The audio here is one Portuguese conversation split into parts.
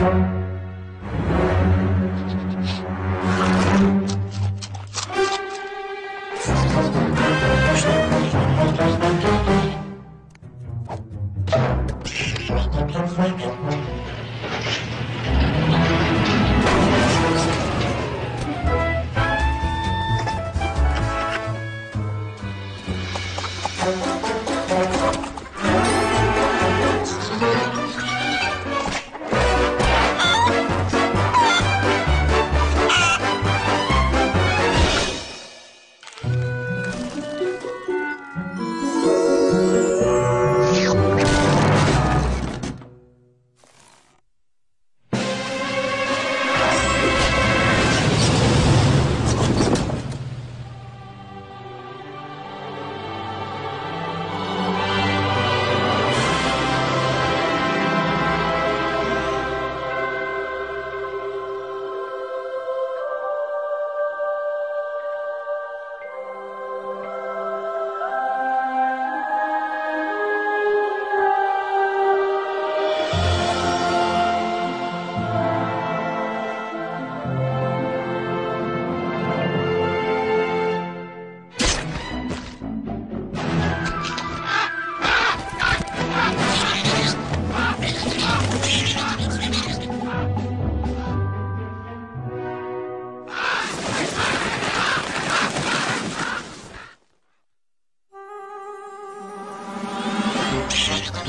Thank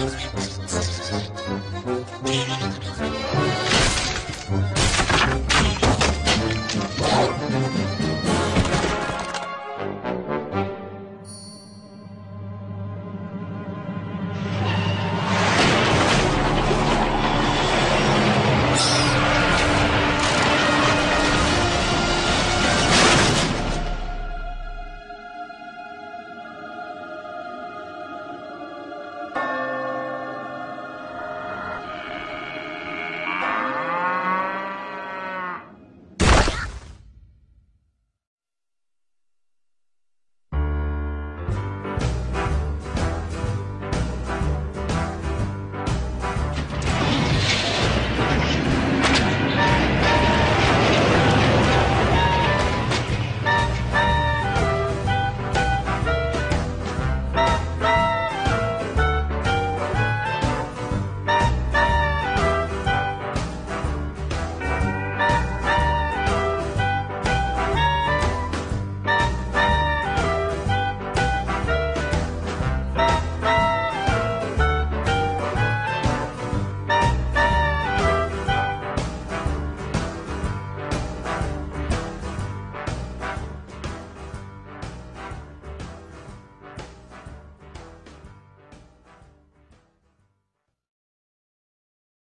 Música